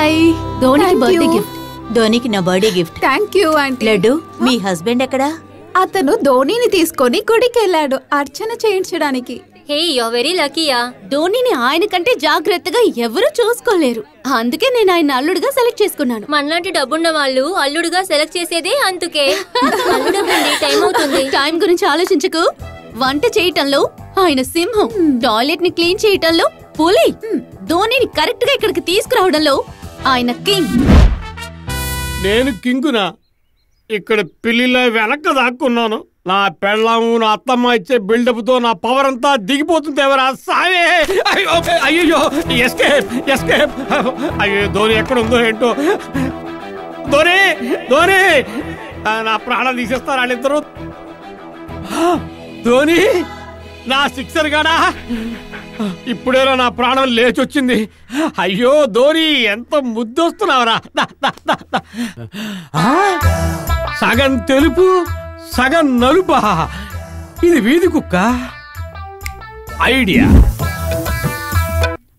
ధోనికి Thank birthday. Gift ధోనికి నా birthday gift thank you aunty laddu మీ హస్బెండ్ ఎక్కడా? అతను ధోనిని తీసుకొని గుడికి వెళ్ళాడు అర్చన చేయించడానికి. హే యు వెరీ లక్కీయా ధోనిని ఆయన కంటే జాగ్రత్తగా ఎవరూ చూసుకోలేరు. అందుకే నేను ఆయన అల్లుడుగా సెలెక్ట్ చేసుకున్నాను. మనలాంటి డబ్బున్న వాళ్ళు అల్లుడుగా సెలెక్ట్ చేసేదే అందుకే. అల్లుడవ్వండి టైం అవుతుంది. టైం గురించి ఆలోచించకు. వంట చేయటంలో ఆయన సింహం. టాయిలెట్ని క్లీన్ చేయటంలో పులి. ధోనిని కరెక్ట్గా ఇక్కడికి తీసుకురావడంలో ఆయన కింగ్. నేను కింగునా? ఇక్కడ పిల్లిలా వెనక దాక్కున్నాను. నా పెళ్ళాము నా అత్తమ్మ ఇచ్చే బిల్డప్తో నా పవర్ అంతా దిగిపోతుంది ఎవరా? సాయే అయ్యో అయ్యో ఎస్కేప్ ఎస్కేప్! అయ్యో ధోని ఎక్కడ ఉందో ఏంటో? ధోని ధోని! నా ప్రాణం తీసేస్తారు వాళ్ళిద్దరు? ధోని! నా సిక్సర్ గాడా? ఇప్పుడేరా నా ప్రాణం లేచొచ్చింది. అయ్యో ధోని ఎంత ముద్దొస్తున్నావురా. సగం తెలుపు సగం నలుపా. ఇది వీధి కుక్క. ఐడియా.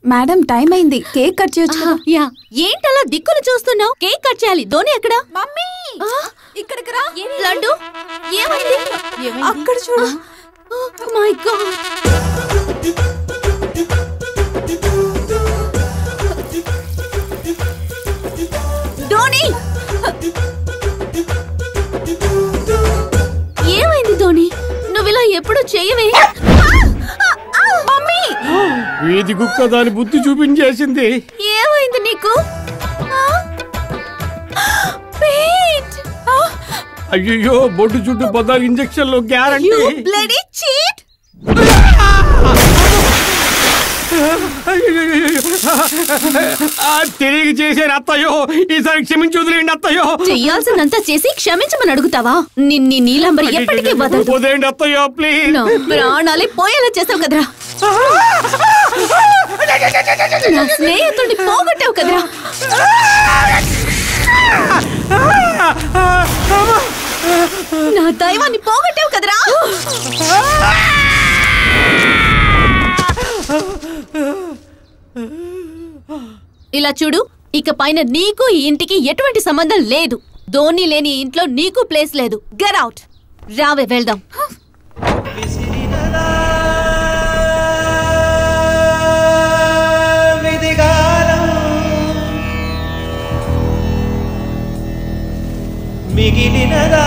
మేడం టైం అయింది. కేక్ కట్ చేయొచ్చు యా. ఏంటలా దిక్కులు చూస్తున్నావు? కేక్ కట్ చేయాలి. ధోని ఎక్కడ? మమ్మీ! ఇక్కడికి రా. లడ్డు? ఏమైంది? అక్కడ చూడు. My god Dhoni! ఏమైంది ధోని? నువ్వు ఇలా ఎప్పుడు చేయవే? మమ్మీ! వీధి కుక్క దాని బుద్ధి చూపించేసింది. ఏమైంది నీకు? ఆ? అయ్యో బొడ్డు చుట్టూ పద్నాలుగు ఇంజక్షన్లు గ్యారంటీ! తిరిగి చేశారు అత్తయ్యో ఈసారి క్షమించి వదిలేయండి అత్తయ్యో చెయ్యాల్సిందంతా చేసి క్షమించమని అడుగుతావా నిన్ని నీలంబరి ఎప్పటికీ వదలదు వదిలేయండి అత్తయ్యో ప్లీజ్ నా ప్రాణాలే పోయేలా చేసావు కదరా నా స్నేహితుడిని పోగొట్టావు కదరా నా దైవాన్ని పోగొట్టావు కదరా? ఇలా చూడు ఇక పైన నీకు ఈ ఇంటికి ఎటువంటి సంబంధం లేదు. ధోని లేని ఇంట్లో నీకు ప్లేస్ లేదు. గెట్ అవుట్ రావే వెళ్దాం. మిగిలినదా